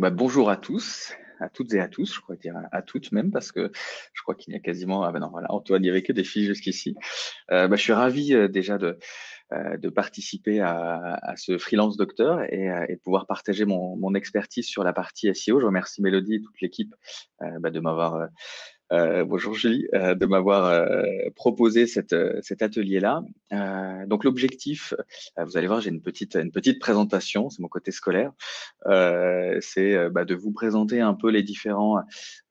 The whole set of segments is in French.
Bah, bonjour à tous, à toutes et à tous, je crois dire à, toutes même, parce que je crois qu'il y a quasiment, ah ben non, voilà, Antoine, il n'y avait que des filles jusqu'ici. Euh, bah, je suis ravi euh, déjà de, euh, participer à, ce freelance docteur et, pouvoir partager mon, expertise sur la partie SEO. Je remercie Mélodie et toute l'équipe de m'avoir euh, bonjour Julie, euh, de m'avoir euh, proposé cette, cet atelier-là. donc l'objectif, vous allez voir, j'ai une petite, une petite présentation, c'est mon côté scolaire. c'est bah, de vous présenter un peu les différents,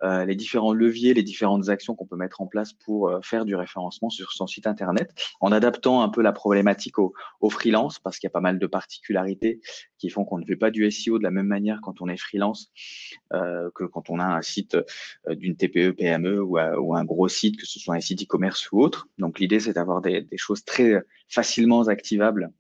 les différents leviers, les différentes actions qu'on peut mettre en place pour faire du référencement sur son site internet, en adaptant un peu la problématique au, au freelance, parce qu'il y a pas mal de particularités qui font qu'on ne fait pas du SEO de la même manière quand on est freelance que quand on a un site d'une TPE, PME ou, un gros site, que ce soit un site e-commerce ou autre. Donc l'idée, c'est d'avoir des, choses très facilement activables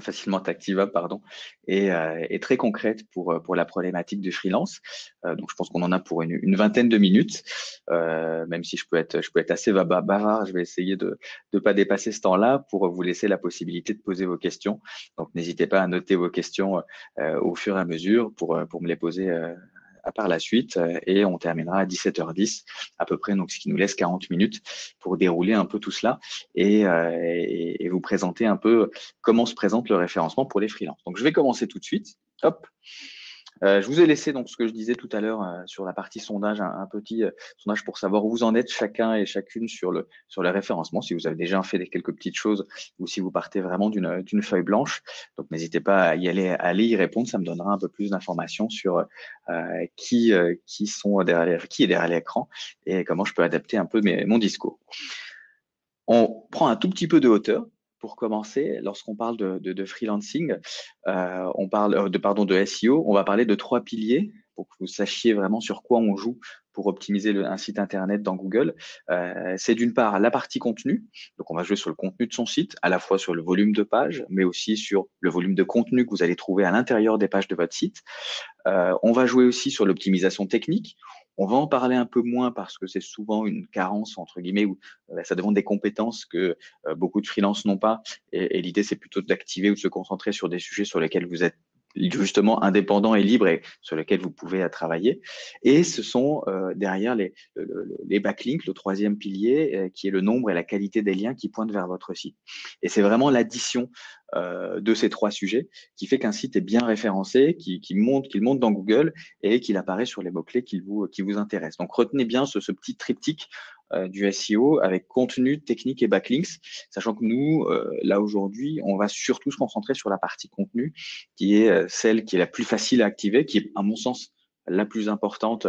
facilement activables pardon et, euh, très concrètes pour pour la problématique du freelance. Euh, donc je pense qu'on en a pour une, vingtaine de minutes. Euh, même si je peux être je peux être assez bavard je vais essayer de ne pas dépasser ce temps-là pour vous laisser la possibilité de poser vos questions. Donc n'hésitez pas à noter vos questions au fur et à mesure pour pour me les poser par la suite euh, et on terminera à 17h10 à peu près, donc ce qui nous laisse 40 minutes pour dérouler un peu tout cela euh, et, vous présenter un peu comment se présente le référencement pour les freelances. Donc je vais commencer tout de suite. Hop. Euh, je vous ai laissé donc ce que je disais tout à l'heure euh, sur la partie sondage, un, petit euh, sondage pour savoir où vous en êtes chacun et chacune sur le sur le référencement, si vous avez déjà fait des, quelques petites choses ou si vous partez vraiment d'une d'une feuille blanche. Donc n'hésitez pas à y aller, à aller y répondre, ça me donnera un peu plus d'informations sur qui qui sont derrière qui est derrière l'écran et comment je peux adapter un peu mes, mon discours. On prend un tout petit peu de hauteur pour commencer, lorsqu'on parle de, freelancing, euh, on parle euh, de pardon de SEO, on va parler de trois piliers pour que vous sachiez vraiment sur quoi on joue pour optimiser un site internet dans Google. Euh, c'est d'une part la partie contenu, donc on va jouer sur le contenu de son site, à la fois sur le volume de pages, mais aussi sur le volume de contenu que vous allez trouver à l'intérieur des pages de votre site. On va jouer aussi sur l'optimisation technique. On va en parler un peu moins parce que c'est souvent une carence, entre guillemets, où euh, ça demande des compétences que euh, beaucoup de freelances n'ont pas. Et, et l'idée, c'est plutôt d'activer ou de se concentrer sur des sujets sur lesquels vous êtes justement indépendant et libre et sur lequel vous pouvez euh, travailler. Et ce sont euh, derrière les, les backlinks, le troisième pilier, euh, qui est le nombre et la qualité des liens qui pointent vers votre site. Et c'est vraiment l'addition de ces trois sujets qui fait qu'un site est bien référencé, qui, qui monte, qu'il monte dans Google et qu'il apparaît sur les mots-clés qui vous, intéressent. Donc retenez bien ce, ce petit triptyque du SEO avec contenu, technique et backlinks, sachant que nous, euh, là aujourd'hui, on va surtout se concentrer sur la partie contenu, qui est euh, celle qui est la plus facile à activer, qui est à mon sens la plus importante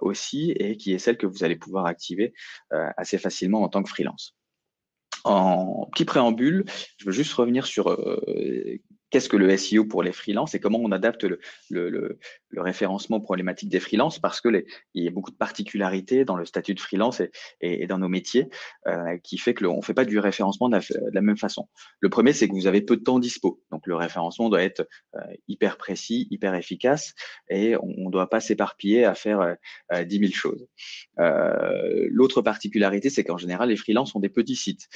aussi, et qui est celle que vous allez pouvoir activer assez facilement en tant que freelance. En petit préambule, je veux juste revenir sur qu'est-ce que le SEO pour les freelances et comment on adapte le, le, le, le référencement problématique des freelances parce que les, il y a beaucoup de particularités dans le statut de freelance et, et, dans nos métiers euh, qui fait que on ne fait pas du référencement de la, même façon. Le premier, c'est que vous avez peu de temps dispo. Donc le référencement doit être euh, hyper précis, hyper efficace et on ne doit pas s'éparpiller à faire euh, 10 000 choses. Euh, L'autre particularité, c'est qu'en général, les freelances ont des petits sites.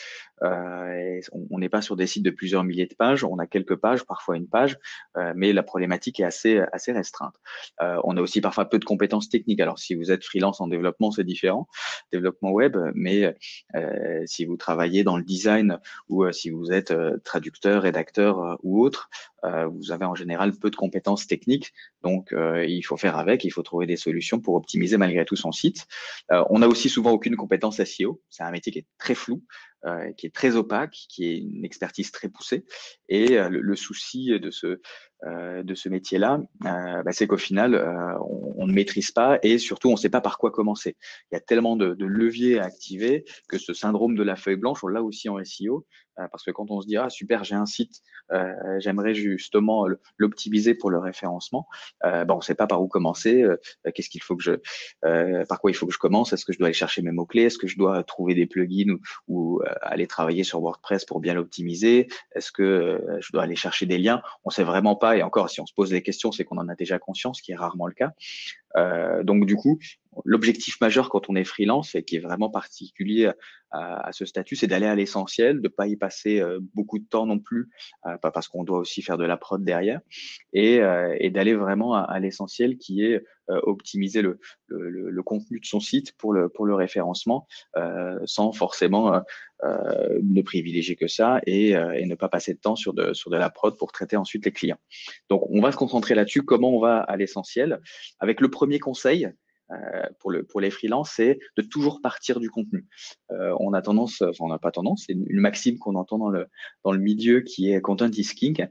Euh, on n'est pas sur des sites de plusieurs milliers de pages, on a quelques pages parfois une page, euh, mais la problématique est assez, restreinte. Euh, on a aussi parfois peu de compétences techniques. Alors, si vous êtes freelance en développement, c'est différent, développement web, mais euh, si vous travaillez dans le design ou si vous êtes traducteur, rédacteur ou autre, vous avez en général peu de compétences techniques, donc il faut faire avec, il faut trouver des solutions pour optimiser malgré tout son site. on a aussi souvent aucune compétence SEO, c'est un métier qui est très flou, qui est très opaque, qui est une expertise très poussée. Et euh, le, souci de ce, euh, de ce métier-là, bah, c'est qu'au final, on, ne maîtrise pas et surtout, on ne sait pas par quoi commencer. Il y a tellement de, leviers à activer que ce syndrome de la feuille blanche, on l'a aussi en SEO, parce que quand on se dit ah super j'ai un site euh, j'aimerais justement l'optimiser pour le référencement euh, bon on ne sait pas par où commencer euh, qu'est-ce qu'il faut que je par quoi il faut que je commence est-ce que je dois aller chercher mes mots clés est-ce que je dois trouver des plugins ou, ou aller travailler sur WordPress pour bien l'optimiser est-ce que je dois aller chercher des liens on sait vraiment pas et encore si on se pose des questions c'est qu'on en a déjà conscience ce qui est rarement le cas donc du coup l'objectif majeur quand on est freelance et qui est vraiment particulier à, ce statut, c'est d'aller à l'essentiel, de pas y passer euh, beaucoup de temps non plus, euh, pas parce qu'on doit aussi faire de la prod derrière, et, euh, d'aller vraiment à, l'essentiel qui est optimiser le, contenu de son site pour le, référencement, sans forcément ne privilégier que ça et, et, ne pas passer de temps sur de, sur de la prod pour traiter ensuite les clients. Donc, on va se concentrer là-dessus, comment on va à l'essentiel. Avec le premier conseil, euh, pour, le, pour les freelances, c'est de toujours partir du contenu. Euh, on a tendance, enfin on n'a pas tendance, c'est une, maxime qu'on entend dans le, milieu qui est content is king.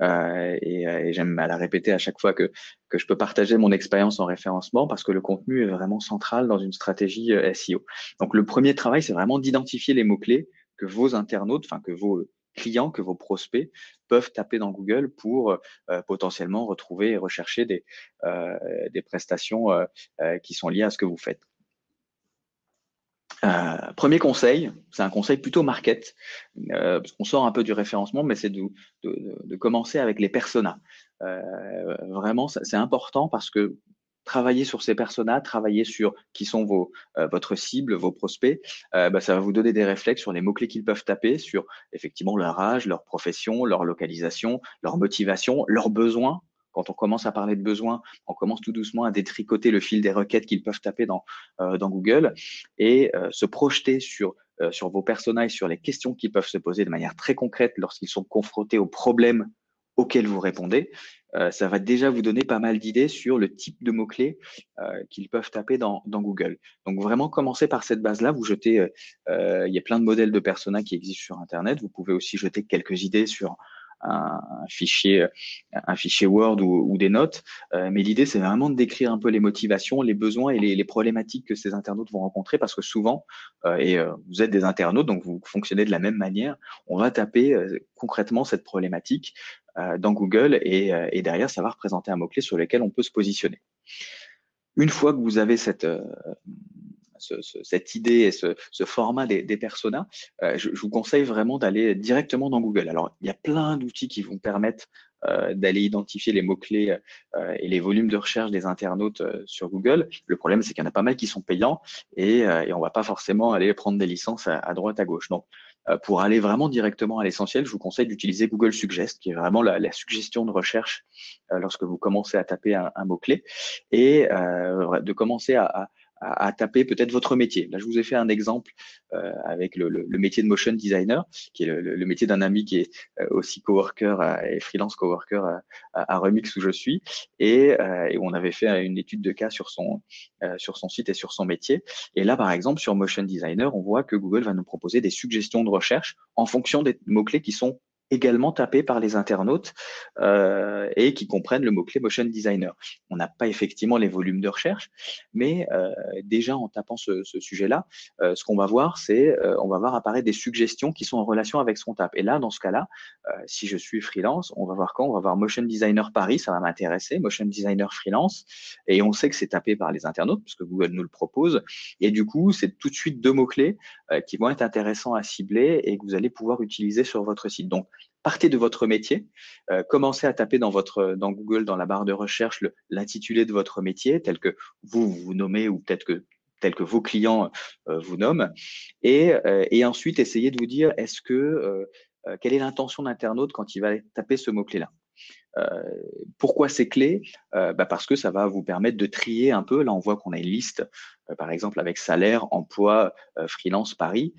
Euh, et, et j'aime la répéter à chaque fois que je peux partager mon expérience en référencement parce que le contenu est vraiment central dans une stratégie SEO. Donc le premier travail, c'est vraiment d'identifier les mots-clés que vos internautes, enfin que vos clients, que vos prospects peuvent taper dans Google pour euh, potentiellement retrouver et rechercher des, euh, des prestations euh, qui sont liées à ce que vous faites. premier conseil, c'est un conseil plutôt market, parce qu'on sort un peu du référencement, mais c'est de, de, de, commencer avec les personas. vraiment, c'est important parce que travailler sur ces personas, travailler sur qui sont vos, euh, votre cible, vos prospects, euh, bah, ça va vous donner des réflexes sur les mots-clés qu'ils peuvent taper, sur effectivement leur âge, leur profession, leur localisation, leur motivation, leurs besoins. Quand on commence à parler de besoins, on commence tout doucement à détricoter le fil des requêtes qu'ils peuvent taper dans, euh, Google et se projeter sur sur vos personas et sur les questions qu'ils peuvent se poser de manière très concrète lorsqu'ils sont confrontés aux problèmes auxquels vous répondez, euh, ça va déjà vous donner pas mal d'idées sur le type de mots-clés euh, qu'ils peuvent taper dans, Google. Donc vraiment commencer par cette base-là, vous jetez, euh, il y a plein de modèles de personas qui existent sur Internet, vous pouvez aussi jeter quelques idées sur un, fichier, un fichier Word ou, des notes. Mais l'idée, c'est vraiment de décrire un peu les motivations, les besoins et les, problématiques que ces internautes vont rencontrer, parce que souvent, et vous êtes des internautes, donc vous fonctionnez de la même manière, on va taper concrètement cette problématique dans Google et, et, derrière, ça va représenter un mot-clé sur lequel on peut se positionner. Une fois que vous avez cette, cette idée et ce, format des, personas, euh, je, vous conseille vraiment d'aller directement dans Google. Alors, il y a plein d'outils qui vont permettre euh, d'aller identifier les mots-clés euh, et les volumes de recherche des internautes sur Google. Le problème, c'est qu'il y en a pas mal qui sont payants et, on va pas forcément aller prendre des licences à, droite, à gauche. Pour aller vraiment directement à l'essentiel, je vous conseille d'utiliser Google Suggest, qui est vraiment la, suggestion de recherche lorsque vous commencez à taper un, mot-clé, et de commencer à, à, taper peut-être votre métier. Là, je vous ai fait un exemple euh, avec le, le, métier de motion designer, qui est le, le métier d'un ami qui est euh, aussi coworker euh, et freelance coworker à, à, Remix où je suis, et, et, on avait fait une étude de cas sur son sur son site et sur son métier. Et là, par exemple, sur motion designer, on voit que Google va nous proposer des suggestions de recherche en fonction des mots clés qui sont également tapés par les internautes euh, et qui comprennent le mot-clé motion designer. On n'a pas effectivement les volumes de recherche, mais euh, déjà en tapant ce, ce sujet-là, euh, ce qu'on va voir, c'est euh, on va voir apparaître des suggestions qui sont en relation avec ce qu'on tape. Et là, dans ce cas-là, euh, si je suis freelance, on va voir quand On va voir motion designer Paris, ça va m'intéresser, motion designer freelance, et on sait que c'est tapé par les internautes puisque Google nous le propose. Et du coup, c'est tout de suite deux mots-clés euh, qui vont être intéressants à cibler et que vous allez pouvoir utiliser sur votre site. Donc, partez de votre métier, euh, commencez à taper dans Google dans la barre de recherche l'intitulé de votre métier tel que vous vous nommez ou peut-être que tel que vos clients euh, vous nomment. Et, euh, et ensuite essayez de vous dire est-ce que quelle est l'intention d'internaute quand il va taper ce mot clé là pourquoi c'est clé? Bah Parce que ça va vous permettre de trier un peu. Là, on voit qu'on a une liste, par exemple, avec salaire, emploi, freelance, Paris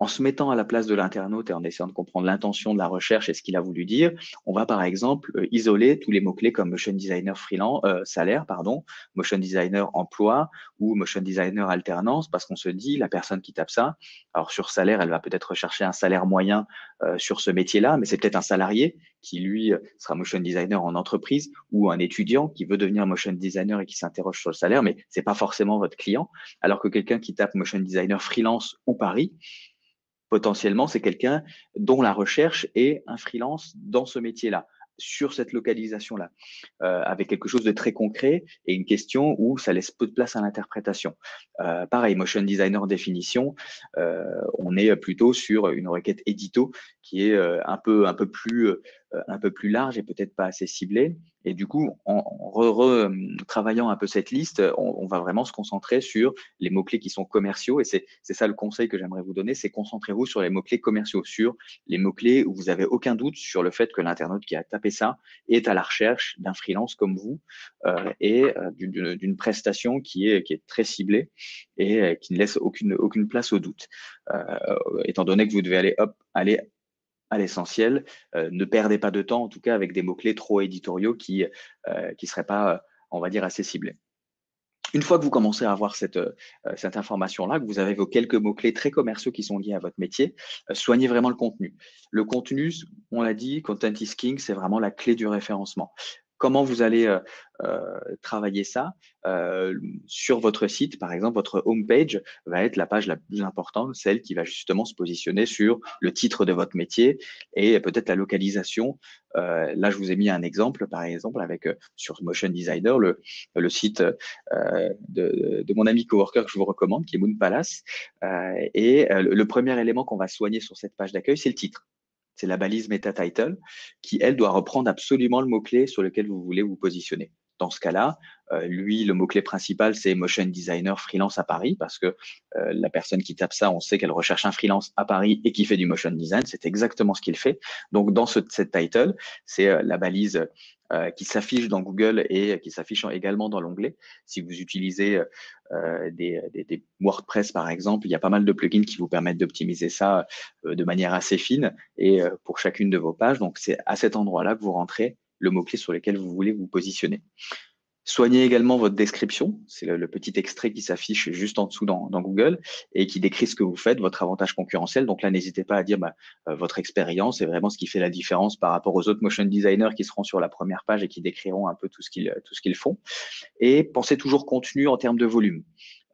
en se mettant à la place de l'internaute et en essayant de comprendre l'intention de la recherche et ce qu'il a voulu dire, on va par exemple euh, isoler tous les mots-clés comme motion designer freelance, euh, salaire, pardon, motion designer emploi ou motion designer alternance, parce qu'on se dit, la personne qui tape ça, alors sur salaire, elle va peut-être rechercher un salaire moyen euh, sur ce métier-là, mais c'est peut-être un salarié qui, lui, sera motion designer en entreprise ou un étudiant qui veut devenir motion designer et qui s'interroge sur le salaire, mais c'est pas forcément votre client, alors que quelqu'un qui tape motion designer freelance ou Paris, potentiellement, c'est quelqu'un dont la recherche est un freelance dans ce métier-là sur cette localisation-là, euh, avec quelque chose de très concret et une question où ça laisse peu de place à l'interprétation. Euh, pareil, motion designer définition, euh, on est plutôt sur une requête édito qui est un peu un peu plus un peu plus large et peut-être pas assez ciblé. Et du coup, en, re, travaillant un peu cette liste, on, va vraiment se concentrer sur les mots-clés qui sont commerciaux. Et c'est ça le conseil que j'aimerais vous donner, c'est concentrez-vous sur les mots-clés commerciaux, sur les mots-clés où vous avez aucun doute sur le fait que l'internaute qui a tapé ça est à la recherche d'un freelance comme vous euh, et euh, d'une prestation qui est, qui est très ciblée et euh, qui ne laisse aucune, aucune place au doute. Euh, étant donné que vous devez aller, hop, aller à l'essentiel. Euh, ne perdez pas de temps, en tout cas, avec des mots-clés trop éditoriaux qui ne euh, seraient pas, on va dire, assez ciblés. Une fois que vous commencez à avoir cette, euh, cette information-là, que vous avez vos quelques mots-clés très commerciaux qui sont liés à votre métier, soignez vraiment le contenu. Le contenu, on l'a dit, content is king, c'est vraiment la clé du référencement. Comment vous allez euh, euh, travailler ça euh, sur votre site, par exemple, votre homepage va être la page la plus importante, celle qui va justement se positionner sur le titre de votre métier et peut-être la localisation. là, je vous ai mis un exemple, par exemple, avec sur Motion Designer, le, le site de, de, mon ami coworker que je vous recommande, qui est Moon Palace. et le premier élément qu'on va soigner sur cette page d'accueil, c'est le titre c'est la balise meta title, qui, elle, doit reprendre absolument le mot-clé sur lequel vous voulez vous positionner. Dans ce cas-là, euh, lui, le mot-clé principal, c'est motion designer freelance à Paris, parce que euh, la personne qui tape ça, on sait qu'elle recherche un freelance à Paris et qui fait du motion design. C'est exactement ce qu'il fait. Donc, dans ce, cette title, c'est euh, la balise qui s'affiche dans Google et qui s'affiche également dans l'onglet. Si vous utilisez des, des, des, WordPress, par exemple, il y a pas mal de plugins qui vous permettent d'optimiser ça de manière assez fine et pour chacune de vos pages. Donc, c'est à cet endroit-là que vous rentrez le mot-clé sur lequel vous voulez vous positionner. Soignez également votre description, c'est le, petit extrait qui s'affiche juste en dessous dans, Google et qui décrit ce que vous faites, votre avantage concurrentiel. Donc là, n'hésitez pas à dire bah, euh, votre expérience est vraiment ce qui fait la différence par rapport aux autres motion designers qui seront sur la première page et qui décriront un peu tout ce qu'ils tout ce qu'ils font. Et pensez toujours contenu en termes de volume.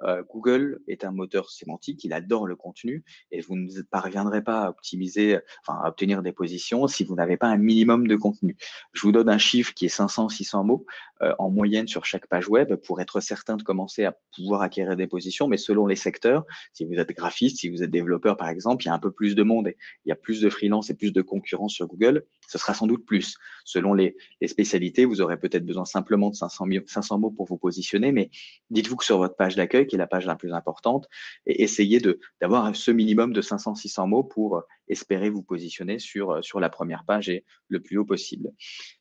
Euh, Google est un moteur sémantique, il adore le contenu et vous ne parviendrez pas à optimiser, enfin à obtenir des positions si vous n'avez pas un minimum de contenu. Je vous donne un chiffre qui est 500-600 mots euh, en moyenne sur chaque page web pour être certain de commencer à pouvoir acquérir des positions, mais selon les secteurs, si vous êtes graphiste, si vous êtes développeur par exemple, il y a un peu plus de monde et il y a plus de freelance et plus de concurrence sur Google, ce sera sans doute plus. Selon les, spécialités, vous aurez peut-être besoin simplement de 500, 500 mots pour vous positionner, mais dites-vous que sur votre page d'accueil, qui est la page la plus importante, et essayez d'avoir ce minimum de 500-600 mots pour espérer vous positionner sur, sur la première page et le plus haut possible.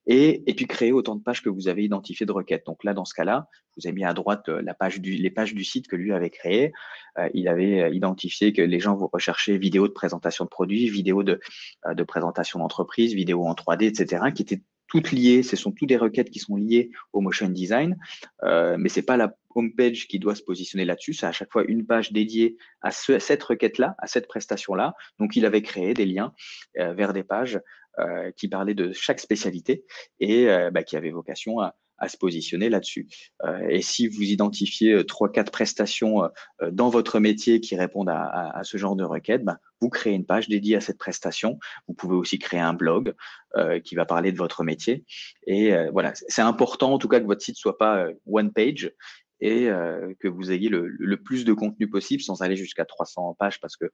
Et, et puis créer autant de pages que vous avez identifiées de requêtes. Donc là, dans ce cas-là, vous ai mis à droite la page du, les pages du site que lui avait créé. Euh, il avait identifié que les gens recherchaient vidéos de présentation de produits, vidéos de, euh, de présentation d'entreprise, vidéos en 3D, etc., qui étaient toutes liées, ce sont toutes des requêtes qui sont liées au motion design, euh, mais c'est pas la homepage qui doit se positionner là-dessus, c'est à chaque fois une page dédiée à, cette requête-là, à cette prestation-là. Donc il avait créé des liens euh, vers des pages euh, qui parlaient de chaque spécialité et bah, qui avaient vocation à, à se positionner là-dessus. Euh, et si vous identifiez euh, trois, quatre prestations euh, dans votre métier qui répondent à, à, à ce genre de requête, ben, vous créez une page dédiée à cette prestation. Vous pouvez aussi créer un blog euh, qui va parler de votre métier. Et voilà, c'est important en tout cas que votre site soit pas one page et que vous ayez le, le, plus de contenu possible sans aller jusqu'à 300 pages parce que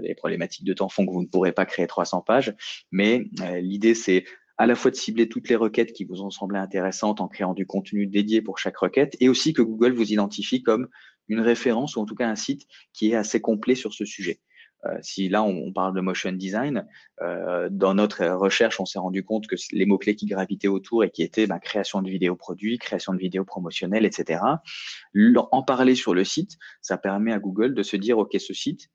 les problématiques de temps font que vous ne pourrez pas créer 300 pages. Mais l'idée, c'est à la fois de cibler toutes les requêtes qui vous ont semblé intéressantes en créant du contenu dédié pour chaque requête et aussi que Google vous identifie comme une référence ou en tout cas un site qui est assez complet sur ce sujet. Euh, si là on, parle de motion design, euh, dans notre recherche, on s'est rendu compte que les mots-clés qui gravitaient autour et qui étaient bah, création de vidéos produits, création de vidéos promotionnelles, etc. En parler sur le site, ça permet à Google de se dire, OK, ce site,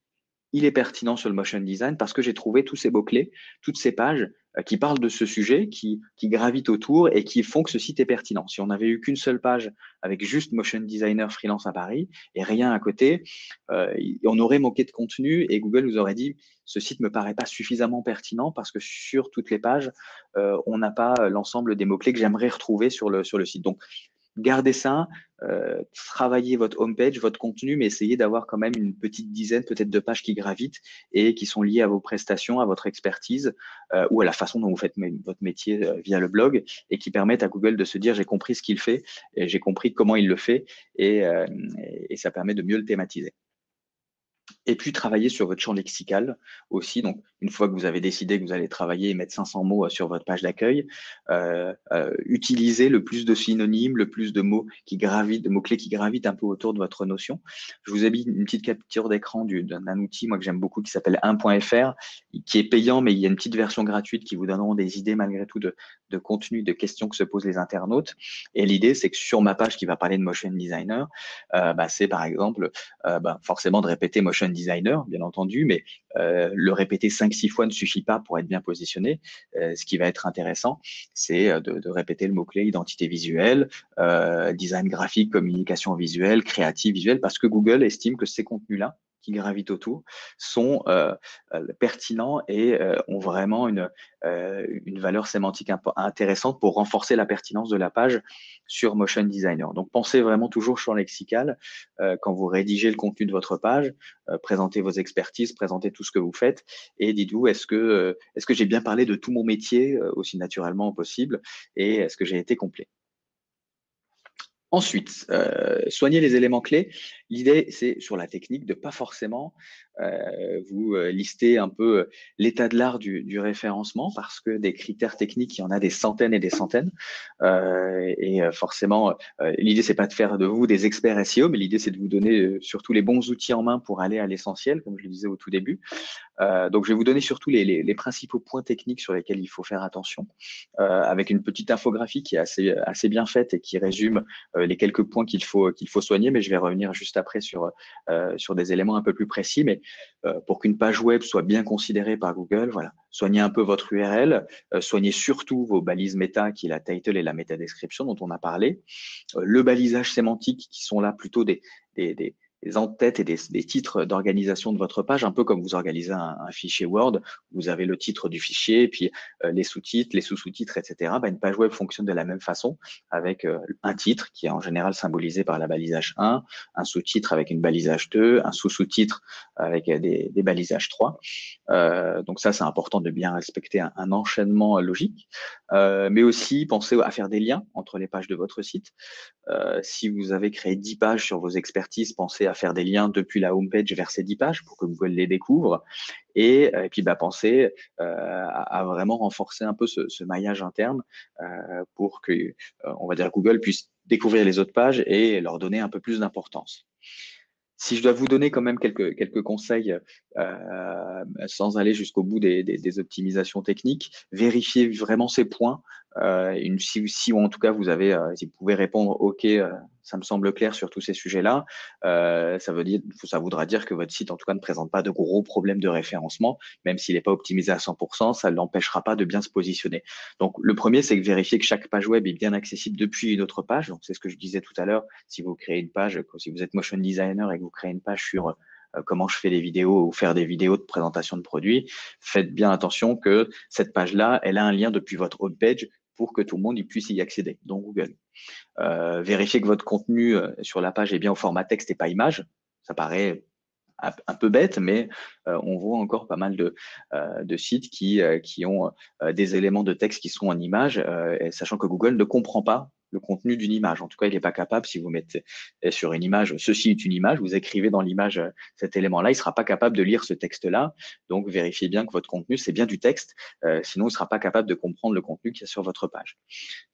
il est pertinent sur le motion design parce que j'ai trouvé tous ces mots-clés, toutes ces pages qui parlent de ce sujet, qui, gravitent autour et qui font que ce site est pertinent. Si on n'avait eu qu'une seule page avec juste motion designer freelance à Paris et rien à côté, euh, on aurait manqué de contenu et Google nous aurait dit ce site me paraît pas suffisamment pertinent parce que sur toutes les pages, euh, on n'a pas l'ensemble des mots-clés que j'aimerais retrouver sur le, sur le site. Donc, gardez ça, euh, travaillez votre homepage, votre contenu, mais essayez d'avoir quand même une petite dizaine peut-être de pages qui gravitent et qui sont liées à vos prestations, à votre expertise euh, ou à la façon dont vous faites votre métier euh, via le blog et qui permettent à Google de se dire j'ai compris ce qu'il fait, et j'ai compris comment il le fait et, et, ça permet de mieux le thématiser. Et puis travailler sur votre champ lexical aussi. Donc, une fois que vous avez décidé que vous allez travailler et mettre 500 mots euh, sur votre page d'accueil, euh, euh, utilisez le plus de synonymes, le plus de mots qui gravitent, de mots-clés qui gravitent un peu autour de votre notion. Je vous ai mis une petite capture d'écran d'un outil, moi que j'aime beaucoup, qui s'appelle 1.fr, qui est payant, mais il y a une petite version gratuite qui vous donneront des idées malgré tout de, de contenu, de questions que se posent les internautes. Et l'idée, c'est que sur ma page qui va parler de motion designer, bah, c'est par exemple bah, forcément de répéter motion designer, bien entendu, mais euh, le répéter 5-6 fois ne suffit pas pour être bien positionné. Euh, ce qui va être intéressant, c'est euh, de, de, répéter le mot-clé identité visuelle, design graphique, communication visuelle, créative visuelle, parce que Google estime que ces contenus-là, qui gravitent autour sont euh, euh, pertinents et euh, ont vraiment une, une valeur sémantique intéressante pour renforcer la pertinence de la page sur Motion Designer. Donc pensez vraiment toujours champ lexical quand vous rédigez le contenu de votre page, présentez vos expertises, présentez tout ce que vous faites et dites-vous est-ce que, est-ce que j'ai bien parlé de tout mon métier aussi naturellement possible et est-ce que j'ai été complet? Ensuite, euh, soigner les éléments clés. L'idée, c'est sur la technique de pas forcément euh, vous euh, lister un peu euh, l'état de l'art du, du, référencement parce que des critères techniques, il y en a des centaines et des centaines. Euh, et forcément, l'idée, c'est pas de faire de vous des experts SEO, mais l'idée, c'est de vous donner surtout les bons outils en main pour aller à l'essentiel, comme je le disais au tout début. donc, je vais vous donner surtout les, les, les, principaux points techniques sur lesquels il faut faire attention, avec une petite infographie qui est assez, assez bien faite et qui résume les quelques points qu'il faut, faut soigner, mais je vais revenir juste après sur, sur des éléments un peu plus précis. Mais euh, pour qu'une page web soit bien considérée par Google, soignez un peu votre URL, euh, soignez surtout vos balises méta, qui est la title et la méta description dont on a parlé, euh, le balisage sémantique, qui sont là plutôt des des en-têtes et des, titres d'organisation de votre page, un peu comme vous organisez un, fichier Word, vous avez le titre du fichier, puis euh, les sous-titres, les sous-sous-titres, etc. Bah, une page web fonctionne de la même façon, avec euh, un titre qui est en général symbolisé par la balisage 1, un sous-titre avec une balisage 2, un sous-sous-titre avec des, des, balisages 3. Euh, donc ça, c'est important de bien respecter un, un enchaînement logique, mais aussi pensez à faire des liens entre les pages de votre site. Si vous avez créé 10 pages sur vos expertises, pensez à faire des liens depuis la homepage vers ces 10 pages pour que Google les découvre. Et, euh, et puis, bah, pensez euh, à, vraiment renforcer un peu ce, maillage interne euh, pour que, on va dire, Google puisse découvrir les autres pages et leur donner un peu plus d'importance. Si je dois vous donner quand même quelques, conseils sans aller jusqu'au bout des, optimisations techniques, vérifiez vraiment ces points. Si, ou en tout cas vous avez, si vous pouvez répondre OK, ça me semble clair sur tous ces sujets-là, euh, ça veut dire, ça voudra dire que votre site en tout cas ne présente pas de gros problèmes de référencement, même s'il n'est pas optimisé à 100%, ça ne l'empêchera pas de bien se positionner. Donc le premier, c'est vérifier que chaque page web est bien accessible depuis une autre page. Donc c'est ce que je disais tout à l'heure. Si vous créez une page, si vous êtes motion designer et que vous créez une page sur euh, comment je fais des vidéos ou faire des vidéos de présentation de produits, faites bien attention que cette page-là, elle a un lien depuis votre page pour que tout le monde puisse y accéder, donc Google. Euh, vérifiez que votre contenu euh, sur la page est bien au format texte et pas image. Ça paraît un peu bête, mais euh, on voit encore pas mal de, sites qui, qui ont des éléments de texte qui sont en image, sachant que Google ne comprend pas le contenu d'une image. En tout cas, il n'est pas capable, si vous mettez sur une image, ceci est une image, vous écrivez dans l'image cet élément-là, il ne sera pas capable de lire ce texte-là. Donc, vérifiez bien que votre contenu, c'est bien du texte, sinon il ne sera pas capable de comprendre le contenu qui est sur votre page.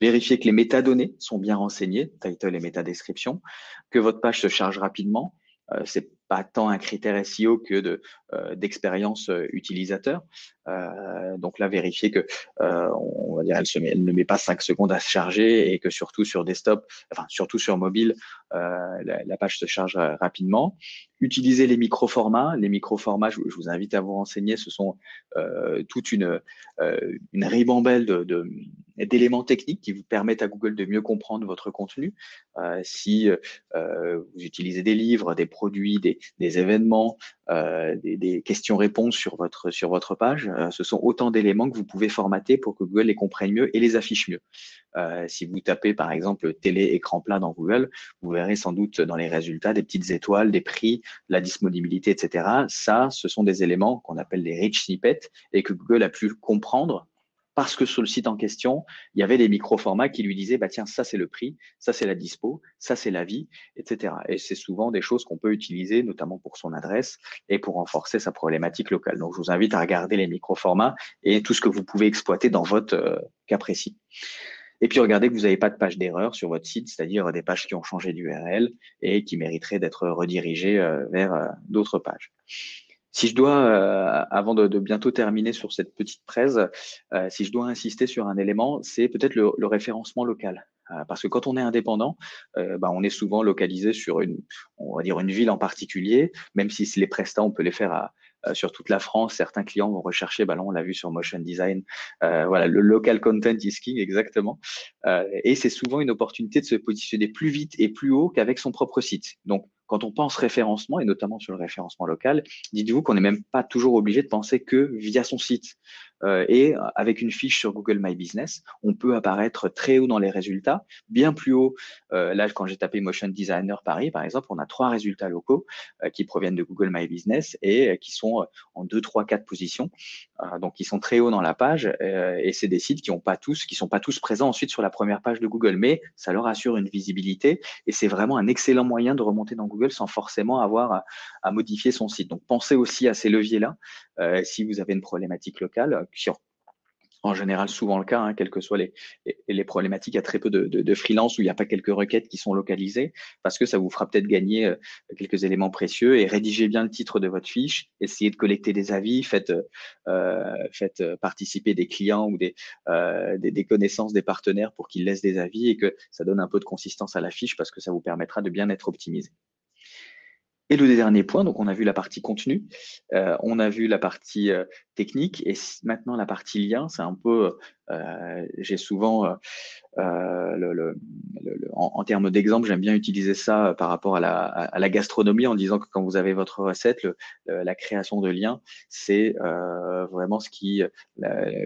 Vérifiez que les métadonnées sont bien renseignées, title et métadescription, que votre page se charge rapidement, euh, c'est pas tant un critère SEO que de euh, d'expérience euh, utilisateur. Euh, donc là, vérifier que on va dire elle, ne met pas 5 secondes à se charger et que surtout sur desktop, enfin surtout sur mobile, la, page se charge rapidement. Utiliser les micro-formats. Les micro-formats, je, vous invite à vous renseigner. Ce sont toute une une ribambelle d'éléments techniques qui vous permettent à Google de mieux comprendre votre contenu. Euh, si euh, vous utilisez des livres, des produits, des, événements, euh, des, questions-réponses sur votre, sur votre page, euh, ce sont autant d'éléments que vous pouvez formater pour que Google les comprenne mieux et les affiche mieux. Euh, si vous tapez par exemple télé écran plat dans Google, vous verrez sans doute dans les résultats des petites étoiles, des prix, la disponibilité, etc. Ça, ce sont des éléments qu'on appelle des rich snippets et que Google a pu comprendre parce que sur le site en question, il y avait des micro-formats qui lui disaient, bah tiens, ça c'est le prix, ça c'est la dispo, ça c'est la vie, etc. Et c'est souvent des choses qu'on peut utiliser, notamment pour son adresse et pour renforcer sa problématique locale. Donc, je vous invite à regarder les micro-formats et tout ce que vous pouvez exploiter dans votre euh, cas précis. Et puis regardez que vous n'avez pas de page d'erreur sur votre site, c'est-à-dire des pages qui ont changé d'URL et qui mériteraient d'être redirigées euh, vers euh, d'autres pages. Si je dois, euh, avant de, bientôt terminer sur cette petite presse, si je dois insister sur un élément, c'est peut-être le, référencement local. parce que quand on est indépendant, bah, on est souvent localisé sur une, on va dire une ville en particulier, même si les prestats, on peut les faire à, sur toute la France. Certains clients vont rechercher, bah on l'a vu sur Motion Design, euh, voilà, le local content is king, exactement. Euh, et c'est souvent une opportunité de se positionner plus vite et plus haut qu'avec son propre site. Donc, quand on pense référencement, et notamment sur le référencement local, dites-vous qu'on n'est même pas toujours obligé de penser que via son site. Euh, et avec une fiche sur Google My Business, on peut apparaître très haut dans les résultats, bien plus haut. Euh, là, quand j'ai tapé Motion Designer Paris, par exemple, on a trois résultats locaux euh, qui proviennent de Google My Business et qui sont en deux, trois, quatre positions. donc, ils sont très hauts dans la page et c'est des sites qui ont pas tous, qui sont pas tous présents ensuite sur la première page de Google, mais ça leur assure une visibilité et c'est vraiment un excellent moyen de remonter dans Google sans forcément avoir à, modifier son site. Donc, pensez aussi à ces leviers-là si vous avez une problématique locale en général souvent le cas, hein, quelles que soient les, problématiques, il y a très peu de, freelance où il n'y a pas quelques requêtes qui sont localisées, parce que ça vous fera peut-être gagner euh, quelques éléments précieux et rédigez bien le titre de votre fiche, essayez de collecter des avis, faites, euh, faites participer des clients ou des, euh, des, connaissances des partenaires pour qu'ils laissent des avis et que ça donne un peu de consistance à la fiche parce que ça vous permettra de bien être optimisé. Et le dernier point, donc on a vu la partie contenu, euh, on a vu la partie euh, technique et maintenant la partie lien, c'est un peu, euh, j'ai souvent, le, le, en, termes d'exemple, j'aime bien utiliser ça par rapport à la, gastronomie en disant que quand vous avez votre recette, la création de liens, c'est vraiment ce qui,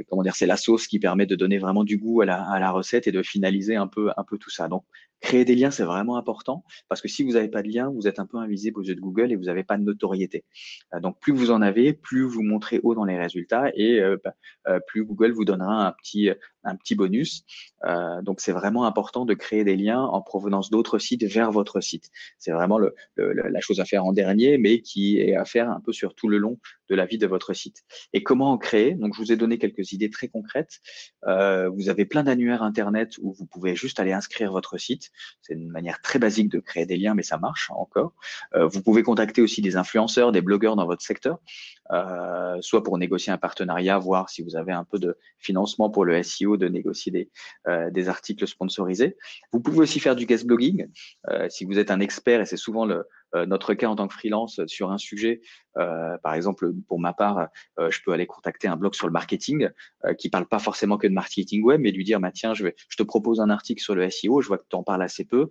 comment dire, c'est la sauce qui permet de donner vraiment du goût à la, à la recette et de finaliser un peu, un peu tout ça. Donc Créer des liens, c'est vraiment important parce que si vous n'avez pas de lien, vous êtes un peu invisible aux yeux de Google et vous n'avez pas de notoriété. Euh, donc, plus vous en avez, plus vous montrez haut dans les résultats et euh, bah, euh, plus Google vous donnera un petit, un petit bonus. donc, c'est vraiment important de créer des liens en provenance d'autres sites vers votre site. C'est vraiment le, la chose à faire en dernier, mais qui est à faire un peu sur tout le long de la vie de votre site. Et comment en créer? Donc, je vous ai donné quelques idées très concrètes. vous avez plein d'annuaires Internet où vous pouvez juste aller inscrire votre site c'est une manière très basique de créer des liens, mais ça marche encore. Euh, vous pouvez contacter aussi des influenceurs, des blogueurs dans votre secteur, euh, soit pour négocier un partenariat, voir si vous avez un peu de financement pour le SEO, de négocier des, euh, des articles sponsorisés. Vous pouvez aussi faire du guest blogging. si vous êtes un expert, et c'est souvent euh, notre cas en tant que freelance sur un sujet, euh, par exemple pour ma part, euh, je peux aller contacter un blog sur le marketing qui parle pas forcément que de marketing web, mais lui dire bah, tiens, je te propose un article sur le SEO, je vois que tu en parles assez peu,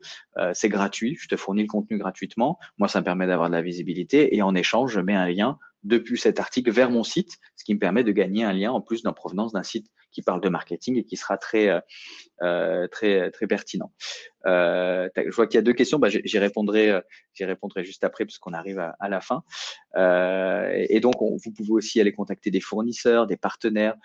c'est gratuit, je te fournis le contenu gratuitement, moi ça me permet d'avoir de la visibilité et en échange je mets un lien depuis cet article vers mon site, ce qui me permet de gagner un lien en plus d'en provenance d'un site qui parle de marketing et qui sera très euh, euh, très très pertinent. Euh, je vois qu'il y a deux questions, bah, j'y répondrai j'y répondrai juste après parce qu'on arrive à, la fin. et donc vous pouvez aussi aller contacter des fournisseurs, des partenaires,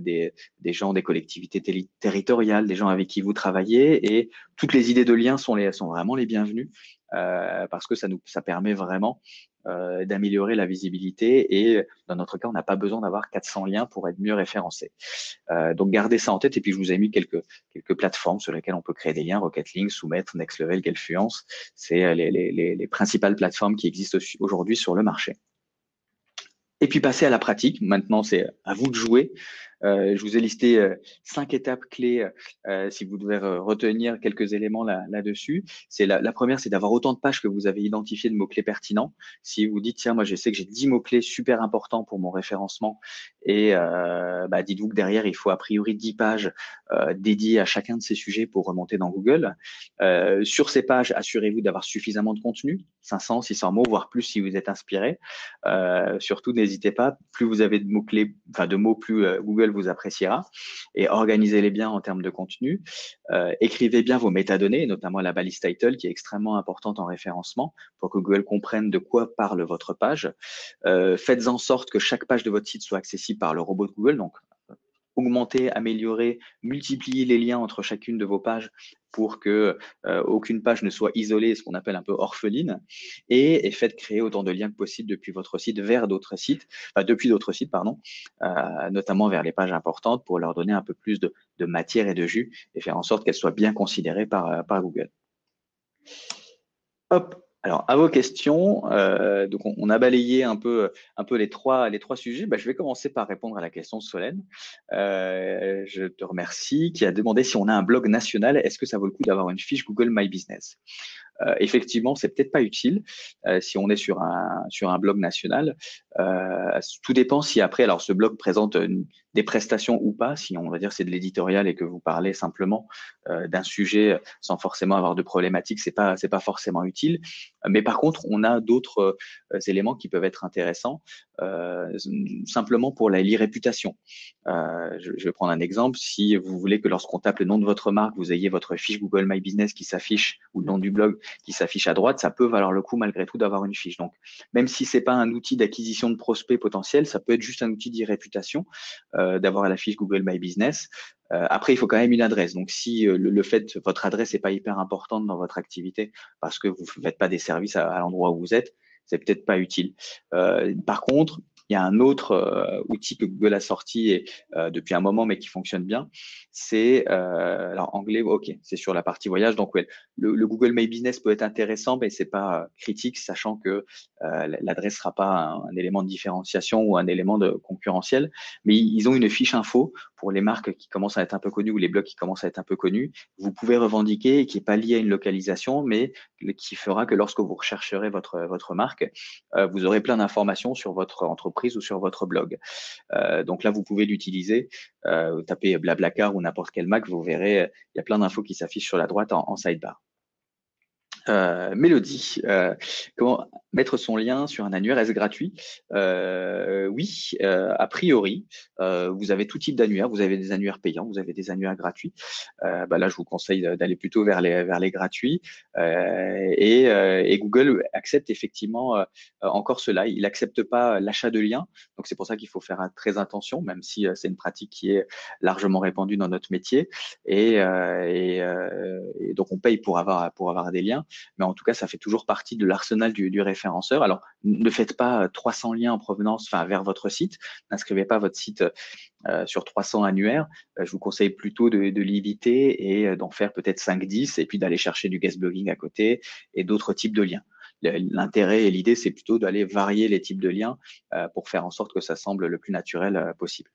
des, des gens des collectivités territoriales, des gens avec qui vous travaillez et toutes les idées de liens sont les sont vraiment les bienvenues. parce que ça nous ça permet vraiment euh, d'améliorer la visibilité et dans notre cas, on n'a pas besoin d'avoir 400 liens pour être mieux référencé. Euh, donc gardez ça en tête et puis je vous ai mis quelques quelques plateformes sur lesquelles on peut créer des liens, Rocket Link, Soumettre, Next Level, Gelfluence, c'est euh, les, les, les, principales plateformes qui existent aujourd'hui sur le marché. Et puis passer à la pratique. Maintenant, c'est à vous de jouer. Euh, je vous ai listé euh, cinq étapes clés euh, si vous devez retenir quelques éléments là-dessus. c'est la, première, c'est d'avoir autant de pages que vous avez identifié de mots-clés pertinents. Si vous dites, tiens, moi je sais que j'ai 10 mots-clés super importants pour mon référencement et bah, dites-vous que derrière, il faut a priori 10 pages dédiées à chacun de ces sujets pour remonter dans Google. sur ces pages, assurez-vous d'avoir suffisamment de contenu, 500, 600 mots, voire plus si vous êtes inspiré. surtout, n'hésitez pas, plus vous avez de mots-clés, enfin de mots, plus Google vous appréciera. Et organisez-les bien en termes de contenu. Euh, écrivez bien vos métadonnées, notamment la balise title qui est extrêmement importante en référencement pour que Google comprenne de quoi parle votre page. Euh, faites en sorte que chaque page de votre site soit accessible par le robot de Google. Donc, augmenter, améliorer, multiplier les liens entre chacune de vos pages pour que euh, aucune page ne soit isolée, ce qu'on appelle un peu orpheline, et, faites créer autant de liens que possible depuis votre site vers d'autres sites, depuis d'autres sites, pardon, euh, notamment vers les pages importantes pour leur donner un peu plus de, matière et de jus et faire en sorte qu'elles soient bien considérées par, par Google. Hop, alors, à vos questions, euh, donc on, a balayé un peu, les trois sujets. Bah, je vais commencer par répondre à la question de Solène. Euh, je te remercie, qui a demandé si on a un blog national, est-ce que ça vaut le coup d'avoir une fiche Google My Business? Euh, Effectivement, c'est peut-être pas utile euh, si on est sur un sur un blog national. Euh, tout dépend si après, alors ce blog présente une, des prestations ou pas, si on va dire c'est de l'éditorial et que vous parlez simplement euh, d'un sujet sans forcément avoir de problématiques, c'est pas c'est pas forcément utile. Mais par contre, on a d'autres euh, éléments qui peuvent être intéressants, euh, simplement pour la réputation. Euh, je, je, vais prendre un exemple. Si vous voulez que lorsqu'on tape le nom de votre marque, vous ayez votre fiche Google My Business qui s'affiche ou le nom du blog qui s'affiche à droite, ça peut valoir le coup malgré tout d'avoir une fiche. Donc, même si c'est pas un outil d'acquisition de prospects potentiels, ça peut être juste un outil d'e-réputation. Euh, d'avoir la fiche Google My Business. Euh, après, il faut quand même une adresse. Donc, si euh, le, fait votre adresse n'est pas hyper importante dans votre activité parce que vous ne faites pas des services à, l'endroit où vous êtes, c'est peut-être pas utile. par contre, il y a un autre euh, outil que Google a sorti et, euh, depuis un moment, mais qui fonctionne bien. C'est euh, alors anglais, ok, c'est sur la partie voyage. Donc le, Google My Business peut être intéressant, mais c'est pas critique, sachant que l'adresse sera pas un, élément de différenciation ou un élément de concurrentiel. Mais ils ont une fiche info pour les marques qui commencent à être un peu connues ou les blogs qui commencent à être un peu connus. Vous pouvez revendiquer et qui est pas lié à une localisation, mais qui fera que lorsque vous rechercherez votre votre marque, vous aurez plein d'informations sur votre entreprise ou sur votre blog. Euh, donc là, vous pouvez l'utiliser. Euh, tapez Blablacar ou n'importe quel Mac, vous verrez, il y a plein d'infos qui s'affichent sur la droite en sidebar. Euh, Mélodie, comment mettre son lien sur un annuaire Est-ce gratuit? Euh, Oui, euh, a priori, euh, vous avez tout type d'annuaire. Vous avez des annuaires payants, vous avez des annuaires gratuits. Bah là, je vous conseille d'aller plutôt vers les gratuits. Et, Google accepte effectivement encore cela. Il n'accepte pas l'achat de liens, donc c'est pour ça qu'il faut faire très attention, même si c'est une pratique qui est largement répandue dans notre métier. Et, donc on paye pour avoir des liens mais en tout cas, ça fait toujours partie de l'arsenal du, Alors, ne faites pas 300 liens en provenance, enfin, vers votre site. N'inscrivez pas votre site euh, sur 300 annuaires. Euh, je vous conseille plutôt de, de l'éviter et euh, d'en faire peut-être 5-10 et puis d'aller chercher du guest blogging à côté et d'autres types de liens. L'intérêt et l'idée, c'est plutôt d'aller varier les types de liens pour faire en sorte que ça semble le plus naturel possible.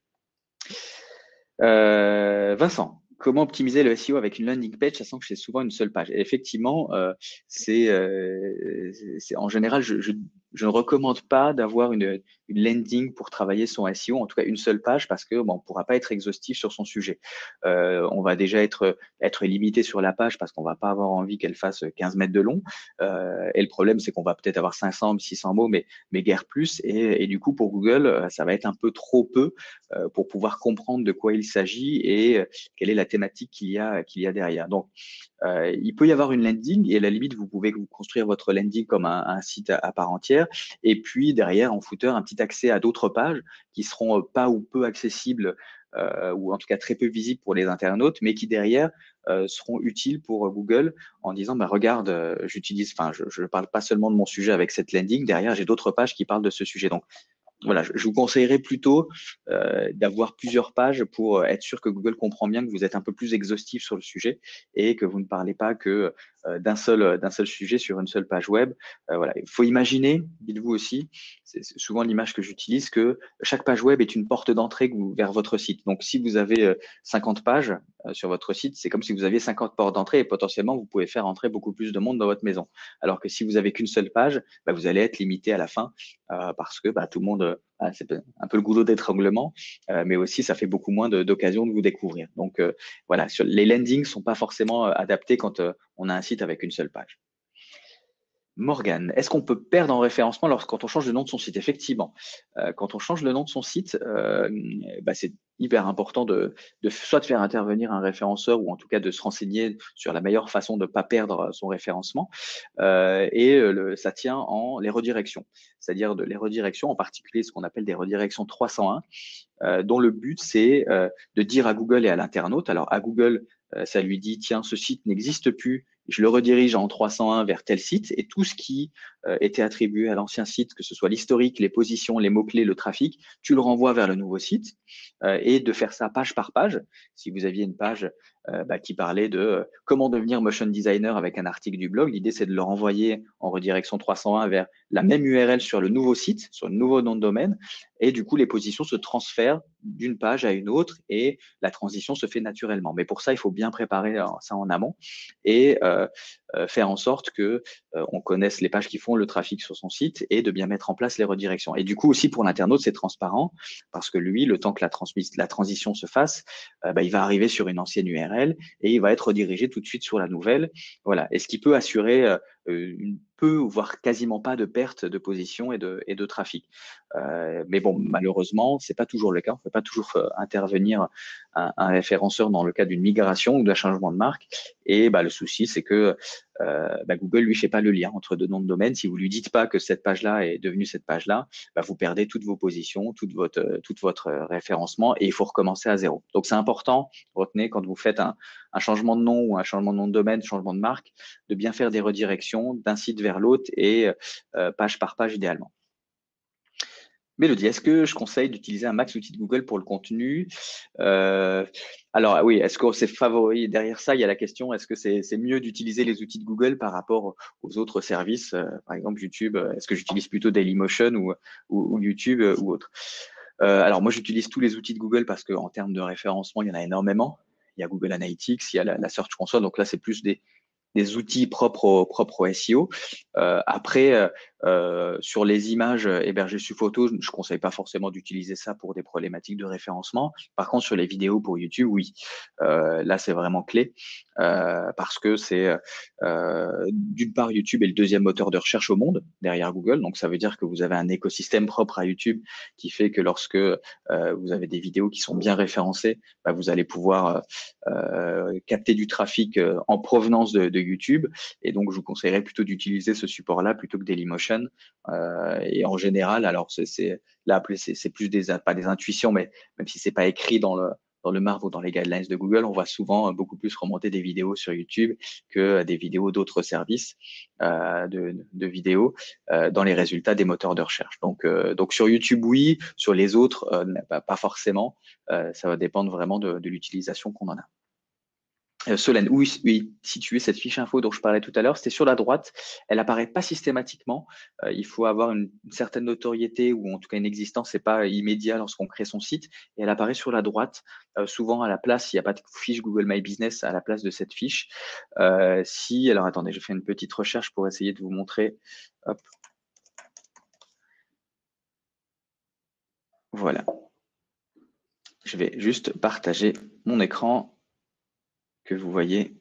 Vincent, comment optimiser le SEO avec une landing page, sachant que c'est souvent une seule page. Effectivement, euh, c'est euh, en général, je, je ne recommande pas d'avoir une, une, landing pour travailler son SEO, en tout cas une seule page, parce que bon, on ne pourra pas être exhaustif sur son sujet. Euh, on va déjà être, limité sur la page parce qu'on va pas avoir envie qu'elle fasse 15 mètres de long. Euh, et le problème, c'est qu'on va peut-être avoir 500, 600 mots, mais, mais guère plus. Et, et, du coup, pour Google, euh, ça va être un peu trop peu euh, pour pouvoir comprendre de quoi il s'agit et quelle est la thématique qu'il y a, y a derrière. Donc, euh, il peut y avoir une landing et à la limite, vous pouvez vous construire votre landing comme un, site à, part entière. Et puis derrière, en footer, un petit accès à d'autres pages qui seront pas ou peu accessibles euh, ou en tout cas très peu visibles pour les internautes, mais qui derrière euh, seront utiles pour Google en disant bah, regarde, euh, j'utilise, enfin je ne parle pas seulement de mon sujet avec cette landing, derrière j'ai d'autres pages qui parlent de ce sujet. Donc voilà, je, vous conseillerais plutôt euh, d'avoir plusieurs pages pour être sûr que Google comprend bien que vous êtes un peu plus exhaustif sur le sujet et que vous ne parlez pas que euh, d'un seul seul sujet sur une seule page web. Euh, voilà, il faut imaginer, dites-vous aussi, c'est souvent l'image que j'utilise, que chaque page web est une porte d'entrée vers votre site. Donc, si vous avez 50 pages sur votre site, c'est comme si vous aviez 50 portes d'entrée et potentiellement vous pouvez faire entrer beaucoup plus de monde dans votre maison. Alors que si vous avez qu'une seule page, bah, vous allez être limité à la fin parce que bah, tout le monde ah, c'est un peu le goulot d'étranglement, euh, mais aussi ça fait beaucoup moins d'occasions de, vous découvrir. Donc euh, voilà, sur, les landings sont pas forcément euh, adaptés quand on a un site avec une seule page. Morgan, est-ce qu'on peut perdre en référencement lorsqu'on on change le nom de son site? Effectivement, euh, quand on change le nom de son site, euh, c'est hyper important de, soit de faire intervenir un référenceur ou en tout cas de se renseigner sur la meilleure façon de ne pas perdre son référencement. Euh, et ça tient en les redirections, c'est-à-dire de les redirections, en particulier ce qu'on appelle des redirections 301, dont le but c'est de dire à Google et à l'internaute, alors à Google, ça lui dit tiens, ce site n'existe plus je le redirige en 301 vers tel site et tout ce qui euh, était attribué à l'ancien site, que ce soit l'historique, les positions, les mots-clés, le trafic, tu le renvoies vers le nouveau site euh, et de faire ça page par page. Si vous aviez une page euh, bah, qui parlait de comment devenir motion designer avec un article du blog, l'idée c'est de le renvoyer en redirection 301 vers la même URL sur le nouveau site, sur le nouveau nom de domaine et du coup les positions se transfèrent d'une page à une autre et la transition se fait naturellement. Mais pour ça, il faut bien préparer ça en amont et faire en sorte que on connaisse les pages qui font le trafic sur son site et de bien mettre en place les redirections. Et du coup aussi pour l'internaute, c'est transparent parce que lui, le temps que la, la transition se fasse, euh, bah, il va arriver sur une ancienne URL et il va être redirigé tout de suite sur la nouvelle. Voilà. Et ce qui peut assurer euh, une peu, voire quasiment pas de perte de position et de, et de trafic. Euh, mais bon, malheureusement, c'est pas toujours le cas. On ne peut pas toujours intervenir un, un, référenceur dans le cas d'une migration ou d'un changement de marque. Et bah, le souci, c'est que euh, bah, Google lui fait pas le lien entre deux noms de domaine. Si vous lui dites pas que cette page-là est devenue cette page-là, bah, vous perdez toutes vos positions, toute votre, euh, toute votre euh, référencement et il faut recommencer à zéro. Donc c'est important, retenez quand vous faites un, un, changement de nom ou un changement de nom de domaine, changement de marque, de bien faire des redirections d'un site vers l'autre et page par page idéalement. Mélodie, est-ce que je conseille d'utiliser un max outil de Google pour le contenu? Euh, Alors oui, est-ce que c'est favori Derrière ça, il y a la question est-ce que c'est mieux d'utiliser les outils de Google par rapport aux autres services euh, Par exemple, YouTube, euh, est-ce que j'utilise plutôt Dailymotion ou, ou, YouTube ou autre? Alors moi, j'utilise tous les outils de Google parce qu'en termes de référencement, il y en a énormément. Il y a Google Analytics, il y a la, Search Console, donc là, c'est plus des, outils propres au, propre SEO. Euh, après, euh, euh, sur les images hébergées sur photo, je ne conseille pas forcément d'utiliser ça pour des problématiques de référencement. Par contre, sur les vidéos pour YouTube, oui. là, c'est vraiment clé parce que c'est d'une part YouTube est le deuxième moteur de recherche au monde derrière Google. Donc, ça veut dire que vous avez un écosystème propre à YouTube qui fait que lorsque vous avez des vidéos qui sont bien référencées, bah, vous allez pouvoir capter du trafic en provenance de, de YouTube. Et donc, je vous conseillerais plutôt d'utiliser ce support-là plutôt que Dailymotion. Euh, et en général, alors c'est là, c'est plus des pas des intuitions, mais même si c'est pas écrit dans le dans le Marv ou dans les guidelines de Google, on voit souvent beaucoup plus remonter des vidéos sur YouTube que des vidéos d'autres services euh, de, vidéos euh, dans les résultats des moteurs de recherche. Donc, euh, donc sur YouTube, oui, sur les autres, euh, pas, forcément. Euh, ça va dépendre vraiment de l'utilisation qu'on en a. Euh, Solène, où est située cette fiche info dont je parlais tout à l'heure C'était sur la droite. Elle apparaît pas systématiquement. Euh, il faut avoir une, certaine notoriété ou en tout cas une existence. C'est pas immédiat lorsqu'on crée son site. Et elle apparaît sur la droite, euh, souvent à la place. Il n'y a pas de fiche Google My Business à la place de cette fiche. si, alors attendez, je fais une petite recherche pour essayer de vous montrer. Hop. Voilà. Je vais juste partager mon écran que vous voyez.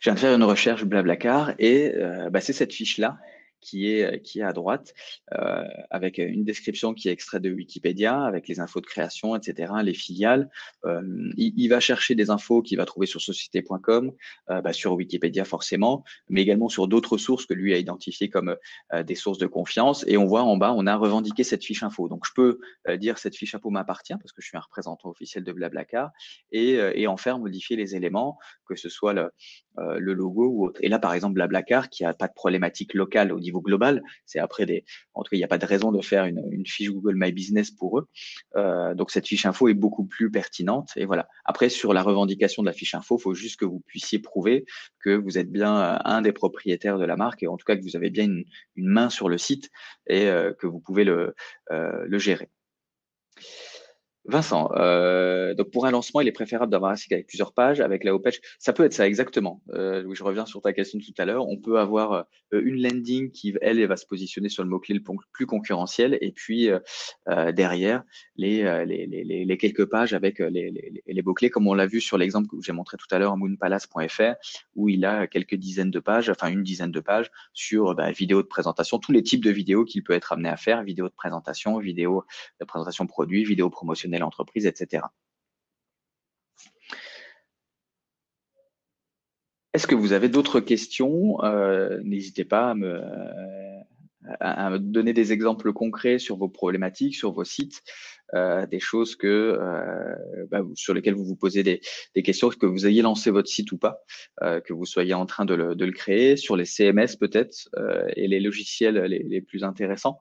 Je viens de faire une recherche Blablacar et euh, bah, c'est cette fiche-là qui est, euh, qui est à droite, euh, avec une description qui est extraite de Wikipédia, avec les infos de création, etc., les filiales. Euh, il, va chercher des infos qu'il va trouver sur société.com, euh, bah, sur Wikipédia forcément, mais également sur d'autres sources que lui a identifiées comme euh, des sources de confiance. Et on voit en bas, on a revendiqué cette fiche info. Donc je peux euh, dire cette fiche info m'appartient parce que je suis un représentant officiel de Blablacar et, et en faire modifier les éléments, que ce soit le, logo ou. Et là, par exemple, Blablacar, qui a pas de problématique locale au global. C'est après des, en tout cas, il n'y a pas de raison de faire une, fiche Google My Business pour eux. Euh, donc cette fiche info est beaucoup plus pertinente. Et voilà. Après, sur la revendication de la fiche info, il faut juste que vous puissiez prouver que vous êtes bien euh, un des propriétaires de la marque et en tout cas que vous avez bien une, main sur le site et euh, que vous pouvez le gérer. Vincent, euh, donc pour un lancement, il est préférable d'avoir un site avec plusieurs pages, avec la page. Ça peut être ça exactement. Euh, je reviens sur ta question tout à l'heure. On peut avoir euh, une landing qui, elle, va se positionner sur le mot-clé le plus concurrentiel, et puis euh, derrière les, quelques pages avec les, les mots-clés, comme on l'a vu sur l'exemple que j'ai montré tout à l'heure, moonpalace.fr, où il a quelques dizaines de pages, enfin une dizaine de pages sur bah, vidéo de présentation, tous les types de vidéos qu'il peut être amené à faire, vidéo de présentation, vidéo de présentation produit, vidéo l'entreprise, etc. Est-ce que vous avez d'autres questions euh, N'hésitez pas à me, donner des exemples concrets sur vos problématiques, sur vos sites, euh, des choses que euh, bah, sur lesquelles vous vous posez des, questions, que vous ayez lancé votre site ou pas, que vous soyez en train de le, créer, sur les CMS peut-être et les logiciels les plus intéressants.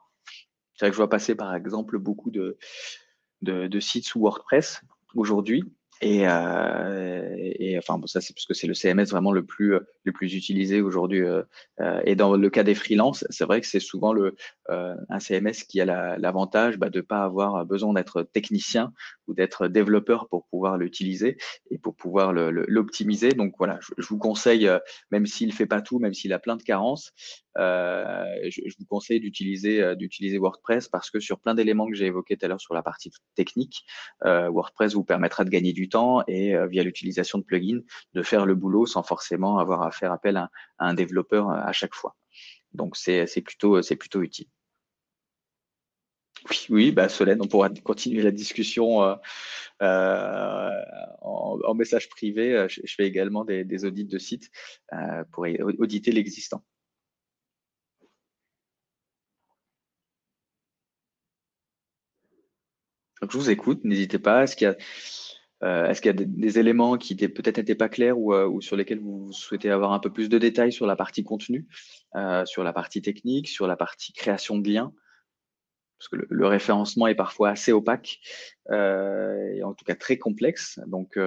C'est vrai que je vois passer par exemple beaucoup de, de, sites sous WordPress aujourd'hui. Et, euh, et, enfin bon, ça c'est parce que c'est le CMS vraiment le plus le plus utilisé aujourd'hui. Euh, euh, et dans le cas des freelances, c'est vrai que c'est souvent le un CMS qui a l'avantage bah, de pas avoir besoin d'être technicien ou d'être développeur pour pouvoir l'utiliser et pour pouvoir l'optimiser. Donc voilà, je, vous conseille, même s'il fait pas tout, même s'il a plein de carences, euh, je, je, vous conseille d'utiliser euh, d'utiliser WordPress parce que sur plein d'éléments que j'ai évoqués tout à l'heure sur la partie technique, euh, WordPress vous permettra de gagner du temps et via l'utilisation de plugins de faire le boulot sans forcément avoir à faire appel à, un développeur à chaque fois. Donc c'est plutôt c'est plutôt utile. Oui, oui, bah Solène, on pourra continuer la discussion euh, en, message privé. Je, fais également des, audits de sites euh, pour auditer l'existant. Je vous écoute, n'hésitez pas. Est-ce qu'il y a, euh, est-ce qu'il y a des, éléments qui peut-être n'étaient pas clairs ou, euh, sur lesquels vous souhaitez avoir un peu plus de détails sur la partie contenu, euh, sur la partie technique, sur la partie création de liens? Parce que le, référencement est parfois assez opaque et en tout cas très complexe. Donc,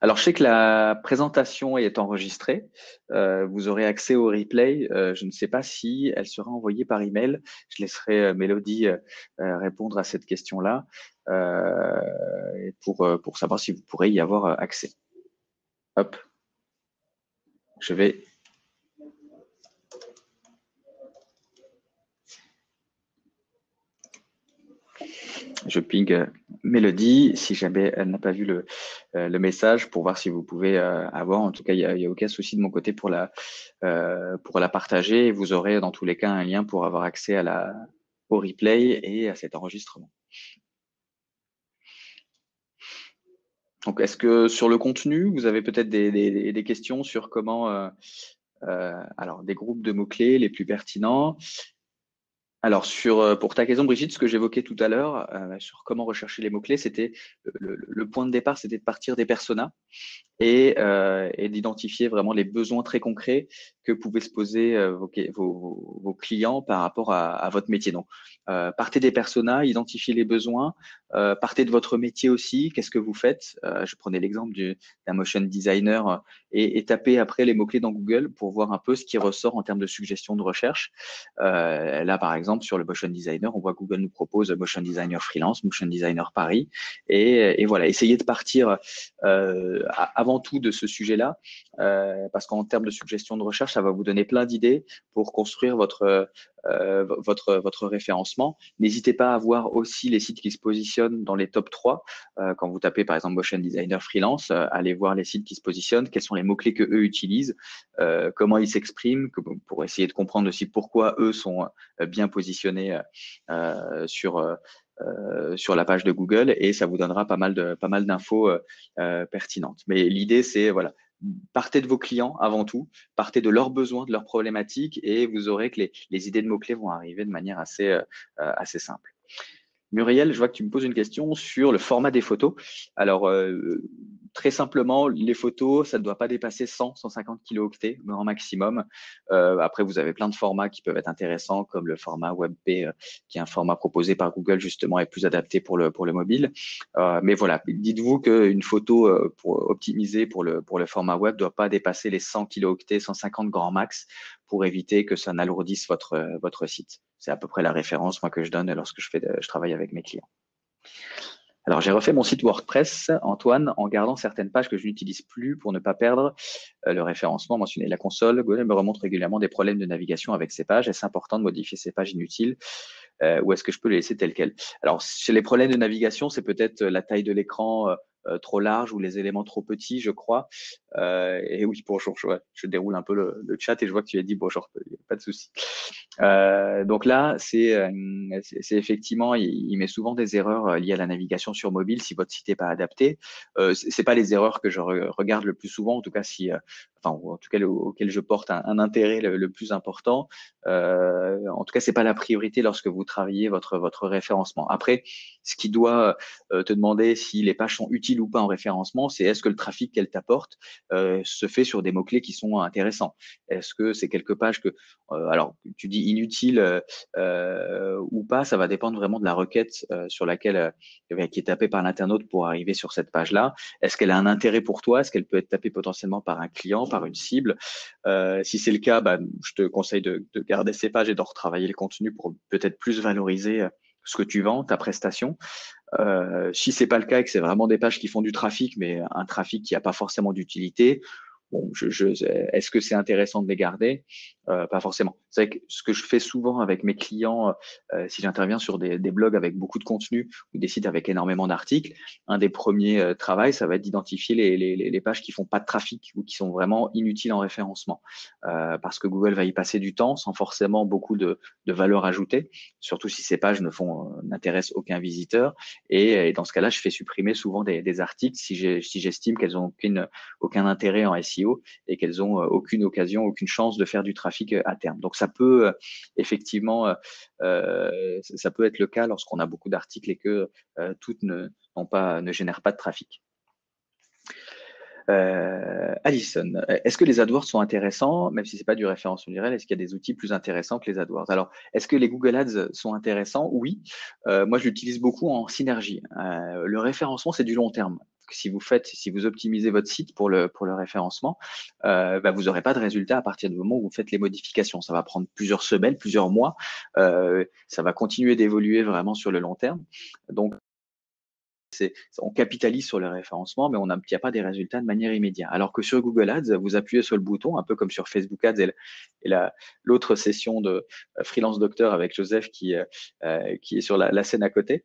alors, je sais que la présentation est enregistrée. Vous aurez accès au replay. Je ne sais pas si elle sera envoyée par email. Je laisserai euh, Mélodie répondre à cette question-là pour, pour savoir si vous pourrez y avoir accès. Hop. Je vais je ping euh, Mélodie si jamais elle n'a pas vu le, euh, message pour voir si vous pouvez euh, avoir. En tout cas, il n'y a, aucun souci de mon côté pour la, pour la partager. Vous aurez dans tous les cas un lien pour avoir accès à la, au replay et à cet enregistrement. Donc, est-ce que sur le contenu, vous avez peut-être des, questions sur comment, euh, alors des groupes de mots-clés les plus pertinents? Alors, euh, pour ta question, Brigitte, ce que j'évoquais tout à l'heure euh, sur comment rechercher les mots-clés, c'était le, point de départ, c'était de partir des personas et, euh, et d'identifier vraiment les besoins très concrets que pouvaient se poser euh, vos, vos, vos, clients par rapport à, à votre métier. Donc, euh, partez des personas, identifiez les besoins, euh, partez de votre métier aussi, qu'est-ce que vous faites? Je prenais l'exemple d'un motion designer et, et, tapez après les mots-clés dans Google pour voir un peu ce qui ressort en termes de suggestions de recherche. là, par exemple, sur le motion designer, on voit Google nous propose motion designer freelance, motion designer Paris, et, et voilà, essayez de partir avant tout de ce sujet-là, parce qu'en termes de suggestions de recherche, ça va vous donner plein d'idées pour construire votre, euh, votre, votre référencement. N'hésitez pas à voir aussi les sites qui se positionnent dans les top 3. Euh, quand vous tapez par exemple Motion Designer Freelance, euh, allez voir les sites qui se positionnent, quels sont les mots-clés que eux utilisent, comment ils s'expriment, pour essayer de comprendre aussi pourquoi eux sont bien positionnés sur euh, sur la page de Google et ça vous donnera pas mal de pas mal d'infos euh, pertinentes. Mais l'idée c'est voilà partez de vos clients avant tout, partez de leurs besoins, de leurs problématiques, et vous aurez que les, idées de mots-clés vont arriver de manière assez, euh, euh, assez simple. Muriel, je vois que tu me poses une question sur le format des photos. Alors, euh, très simplement, les photos, ça ne doit pas dépasser 100, 150 kilooctets, grand maximum. Euh, après, vous avez plein de formats qui peuvent être intéressants, comme le format WebP, euh, qui est un format proposé par Google justement et plus adapté pour le pour le mobile. Mais voilà, dites-vous qu'une photo euh, pour le pour le format web doit pas dépasser les 100 kilooctets, 150 grand max, pour éviter que ça n'alourdisse votre votre site. C'est à peu près la référence moi que je donne lorsque je fais je travaille avec mes clients. Alors, j'ai refait mon site WordPress, Antoine, en gardant certaines pages que je n'utilise plus pour ne pas perdre euh, le référencement mentionné. La console Google me remonte régulièrement des problèmes de navigation avec ces pages. Est-ce important de modifier ces pages inutiles euh, ou est-ce que je peux les laisser telles quelles? Alors, chez les problèmes de navigation, c'est peut-être la taille de l'écran, euh, trop large ou les éléments trop petits, je crois. Euh, et oui, bonjour, je, déroule un peu le, chat et je vois que tu as dit bonjour, pas de souci. Euh, donc là, c'est effectivement, il, met souvent des erreurs liées à la navigation sur mobile si votre site n'est pas adapté. Euh, c'est pas les erreurs que je regarde le plus souvent, en tout cas si en tout cas auquel je porte un, intérêt le, plus important. Euh, en tout cas, c'est pas la priorité lorsque vous travaillez votre votre référencement. Après, ce qui doit euh, te demander si les pages sont utiles ou pas en référencement, c'est est-ce que le trafic qu'elles t'apportent euh, se fait sur des mots clés qui sont intéressants? Est-ce que c'est quelques pages que, euh, alors tu dis inutile euh, ou pas, ça va dépendre vraiment de la requête sur laquelle qui est tapée par l'internaute pour arriver sur cette page-là. Est-ce qu'elle a un intérêt pour toi? Est-ce qu'elle peut être tapée potentiellement par un client par une cible? Euh, si c'est le cas, bah, je te conseille de, garder ces pages et de retravailler le contenu pour peut-être plus valoriser euh, ce que tu vends, ta prestation. Euh, si c'est pas le cas et que c'est vraiment des pages qui font du trafic, mais un trafic qui n'a pas forcément d'utilité, Bon, je, je, est-ce que c'est intéressant de les garder? Euh, Pas forcément. C'est que ce que je fais souvent avec mes clients, euh, si j'interviens sur des, des, blogs avec beaucoup de contenu ou des sites avec énormément d'articles, un des premiers euh, travaux, ça va être d'identifier les, les, les, pages qui font pas de trafic ou qui sont vraiment inutiles en référencement, euh, parce que Google va y passer du temps sans forcément beaucoup de, de valeur ajoutée, surtout si ces pages ne font euh, n'intéressent aucun visiteur. Et, et, dans ce cas-là, je fais supprimer souvent des, des articles si j'estime qu'elles ont aucune, aucun intérêt en SEO et qu'elles ont euh, aucune occasion, aucune chance de faire du trafic euh, à terme. Donc ça peut euh, effectivement, ça peut être le cas lorsqu'on a beaucoup d'articles et que toutes ne, pas, ne génèrent pas de trafic. Alison, est-ce que les AdWords sont intéressants, même si c'est pas du référencement direct, est-ce qu'il y a des outils plus intéressants que les AdWords? Alors, est-ce que les Google Ads sont intéressants? Oui. Moi, je l'utilise beaucoup en synergie. Le référencement, c'est du long terme si vous faites, si vous optimisez votre site pour le, pour le référencement, euh, bah, vous n'aurez pas de résultat à partir du moment où vous faites les modifications. Ça va prendre plusieurs semaines, plusieurs mois. Euh, ça va continuer d'évoluer vraiment sur le long terme. Donc, on capitalise sur le référencement, mais on n'obtient pas des résultats de manière immédiate. Alors que sur Google Ads, vous appuyez sur le bouton, un peu comme sur Facebook Ads et, l'autre session de euh, Freelance Docteur avec Joseph qui, euh, euh, qui est sur la, scène à côté.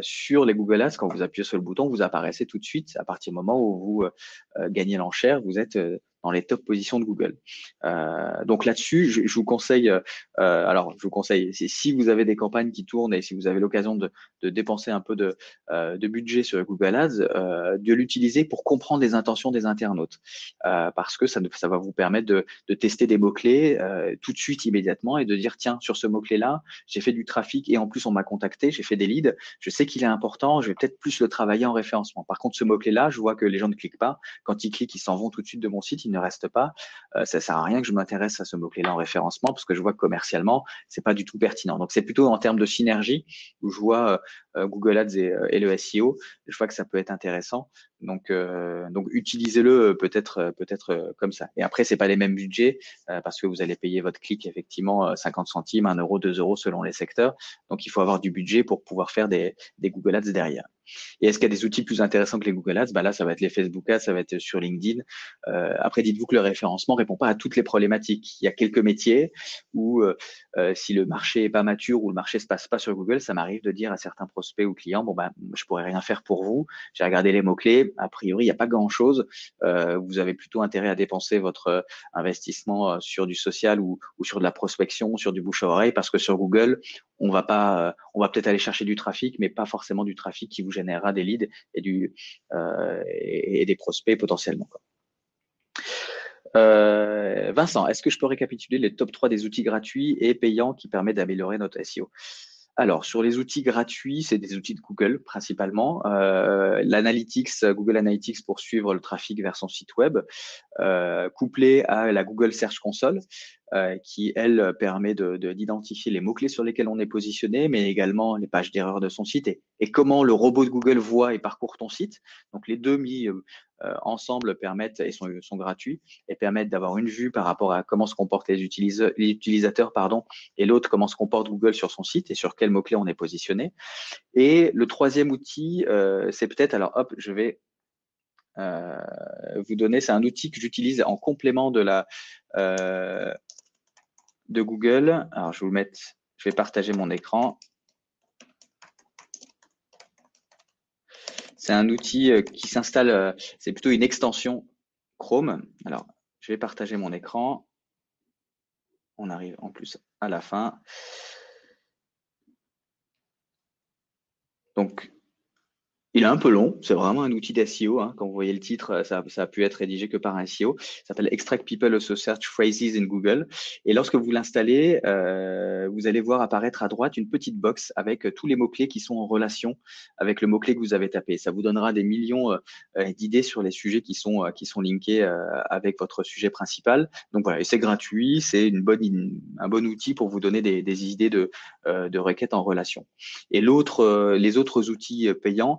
sur les Google Ads, quand vous appuyez sur le bouton, vous apparaissez tout de suite à partir du moment où vous gagnez l'enchère, vous êtes dans les top positions de Google. Euh, donc là-dessus, je, vous conseille, euh, alors je vous conseille, si vous avez des campagnes qui tournent et si vous avez l'occasion de, dépenser un peu de, euh, de budget sur Google Ads, de l'utiliser pour comprendre les intentions des internautes, parce que ça, ça va vous permettre de, de tester des mots clés tout de suite, immédiatement, et de dire tiens, sur ce mot clé là, j'ai fait du trafic et en plus on m'a contacté, j'ai fait des leads, je sais qu'il est important, je vais peut-être plus le travailler en référencement. Par contre, ce mot clé là, je vois que les gens ne cliquent pas. Quand ils cliquent, ils s'en vont tout de suite de mon site, ils ne reste pas, euh, ça sert à rien que je m'intéresse à ce mot-clé-là en référencement parce que je vois que commercialement, c'est pas du tout pertinent. Donc c'est plutôt en termes de synergie où je vois euh, euh, Google Ads et, le SEO, je vois que ça peut être intéressant. Donc, donc utilisez-le peut-être peut-être comme ça. Et après, c'est pas les mêmes budgets parce que vous allez payer votre clic effectivement 50 centimes, 1 euro, 2 euros selon les secteurs. Donc il faut avoir du budget pour pouvoir faire des Google Ads derrière. Et est-ce qu'il y a des outils plus intéressants que les Google Ads? Bah Là, ça va être les Facebook Ads, ça va être sur LinkedIn. Euh, après, dites-vous que le référencement répond pas à toutes les problématiques. Il y a quelques métiers où euh, euh, si le marché est pas mature ou le marché se passe pas sur Google, ça m'arrive de dire à certains prospects ou clients, bon ben, pourrais rien faire pour vous. J'ai regardé les mots clés. A priori, il n'y a pas grand-chose. Vous avez plutôt intérêt à dépenser votre investissement sur du social ou, ou sur de la prospection, sur du bouche à oreille, parce que sur Google, on va on va peut-être aller chercher du trafic, mais pas forcément du trafic qui vous générera des leads et, euh, des prospects potentiellement. Euh, Vincent, est-ce que je peux récapituler les top 3 des outils gratuits et payants qui permettent d'améliorer notre SEO alors, sur les outils gratuits, c'est des outils de Google principalement. Euh, L'Analytics, Google Analytics pour suivre le trafic vers son site web, couplé à la Google Search Console. Qui, elle, permet d'identifier les mots-clés sur lesquels on est positionné, mais également les pages d'erreur de son site et, et, comment le robot de Google voit et parcourt ton site. Donc, les deux mis euh, ensemble permettent et sont, sont, gratuits et permettent d'avoir une vue par rapport à comment se comportent les, utilisateurs pardon, et l'autre comment se comporte Google sur son site et sur quels mots-clés on est positionné. Et le troisième outil, euh, c'est peut-être, alors hop, je vais euh, vous donner, c'est un outil que j'utilise en complément de la euh, de Google. Alors je vais vous mettre, je vais partager mon écran. C'est un outil euh, qui s'installe, euh, c'est plutôt une extension Chrome. Alors, je vais partager mon écran. On arrive en plus à la fin. Donc, il est un peu long, c'est vraiment un outil d'SEO. Hein. Quand vous voyez le titre, ça, a pu être rédigé que par un SEO. Ça s'appelle Extract People Also Search Phrases in Google. Et lorsque vous l'installez, euh, vous allez voir apparaître à droite une petite box avec tous les mots-clés qui sont en relation avec le mot-clé que vous avez tapé. Ça vous donnera des millions euh, d'idées sur les sujets qui sont, euh, qui sont linkés avec votre sujet principal. Donc voilà, et c'est gratuit, c'est une bonne, un bon outil pour vous donner des, des idées de, de requêtes en relation. Et l'autre, les autres outils payants,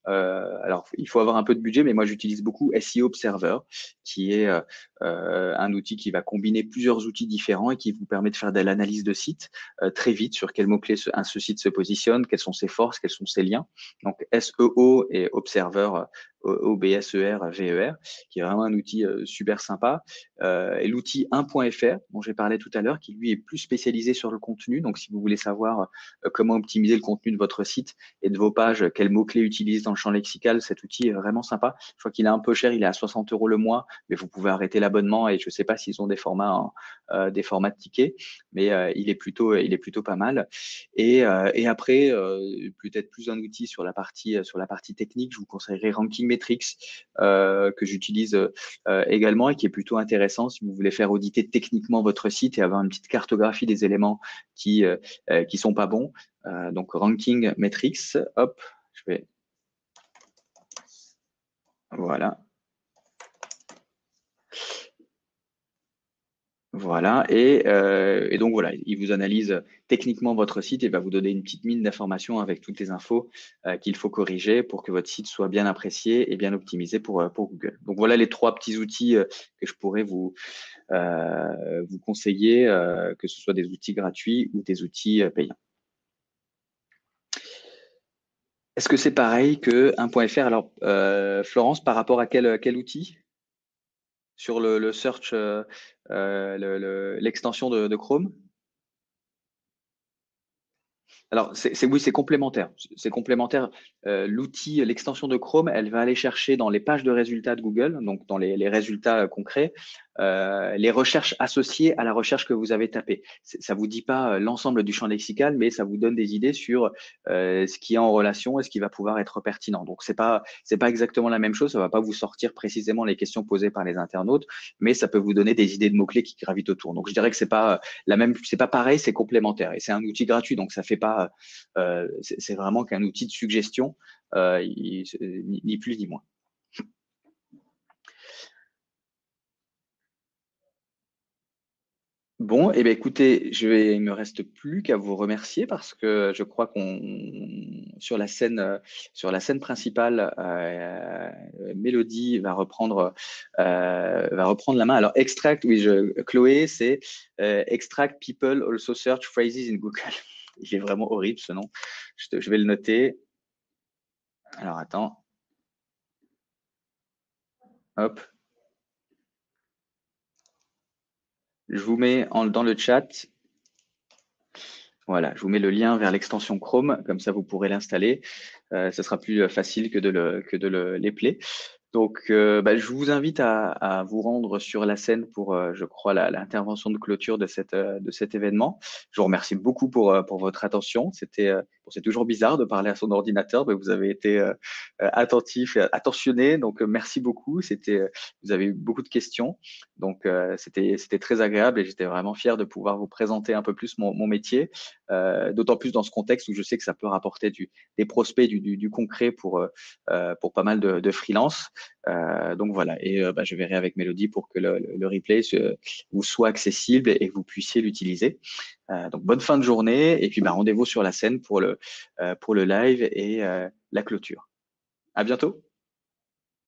euh, alors, il faut avoir un peu de budget, mais moi j'utilise beaucoup SEO Observer, qui est euh, euh, un outil qui va combiner plusieurs outils différents et qui vous permet de faire de l'analyse de site très vite sur quels mots-clés ce, ce, site se positionne, quelles sont ses forces, quels sont ses liens. Donc SEO et Observer OBSER, VER, qui est vraiment un outil euh, super sympa. Euh, et l'outil 1.fr, dont j'ai parlé tout à l'heure, qui lui est plus spécialisé sur le contenu. Donc, si vous voulez savoir euh, comment optimiser le contenu de votre site et de vos pages, quels mots-clés utiliser champ lexical, cet outil est vraiment sympa. Je crois qu'il est un peu cher, il est à 60 euros le mois, mais vous pouvez arrêter l'abonnement et je ne sais pas s'ils ont des formats, des formats de tickets, mais il est plutôt, il est plutôt pas mal. Et, après, peut-être plus un outil sur la partie, sur la partie technique, je vous conseillerais Ranking Metrics euh, que j'utilise euh, également et qui est plutôt intéressant si vous voulez faire auditer techniquement votre site et avoir une petite cartographie des éléments qui euh, qui sont pas bons. donc Ranking Metrics, hop, je vais voilà. Voilà, euh, et, donc voilà, il vous analyse techniquement votre site et va vous donner une petite mine d'informations avec toutes les infos euh, qu'il faut corriger pour que votre site soit bien apprécié et bien optimisé pour, euh, Google. Donc voilà les trois petits outils que je pourrais vous conseiller, que ce soit des outils gratuits ou des outils payants. Est-ce que c'est pareil que 1.fr Alors, Florence, par rapport à quel, outil? Sur le, search, euh, euh, l'extension de, Chrome? Alors, oui, c'est complémentaire. C'est complémentaire. Euh, l'outil, l'extension de Chrome, elle va aller chercher dans les pages de résultats de Google, donc dans les résultats concrets, euh, les recherches associées à la recherche que vous avez tapée. Ça vous dit pas euh, l'ensemble du champ lexical, mais ça vous donne des idées sur euh, ce qui est en relation et ce qui va pouvoir être pertinent. Donc c'est pas pas exactement la même chose. Ça va pas vous sortir précisément les questions posées par les internautes, mais ça peut vous donner des idées de mots clés qui gravitent autour. Donc je dirais que c'est pas la même, c'est pas pareil, c'est complémentaire et c'est un outil gratuit. Donc ça fait pas, euh, c'est vraiment qu'un outil de suggestion, ni plus ni moins. Bon, eh bien, écoutez, je vais, il me reste plus qu'à vous remercier parce que je crois qu'on sur la scène sur la scène principale, euh, Mélodie va reprendre euh, va reprendre la main. Alors extract, oui, je, Chloé, c'est euh, extract people also search phrases in Google. Il est vraiment horrible ce nom. Je, je vais le noter. Alors attends. Hop. Je vous mets dans le chat. Voilà, je vous mets le lien vers l'extension Chrome, comme ça vous pourrez l'installer. Euh, ce sera plus facile que de le que de le l'épeler. Donc, euh, bah, je vous invite à, vous rendre sur la scène pour, euh, je crois, l'intervention de clôture de, cette, euh, de cet événement. Je vous remercie beaucoup pour, pour votre attention. C'était, c'est toujours bizarre de parler à son ordinateur, mais vous avez été attentif, et attentionné. Donc, merci beaucoup. C'était, vous avez eu beaucoup de questions. Donc, c'était, c'était très agréable et j'étais vraiment fier de pouvoir vous présenter un peu plus mon, mon métier, d'autant plus dans ce contexte où je sais que ça peut rapporter du, des prospects, du, du, du concret pour, pour pas mal de, de freelance. Donc voilà, et bah, je verrai avec Mélodie pour que le, replay vous soit accessible et que vous puissiez l'utiliser. donc bonne fin de journée et puis bah, rendez-vous sur la scène pour le, pour le live et la clôture. À bientôt.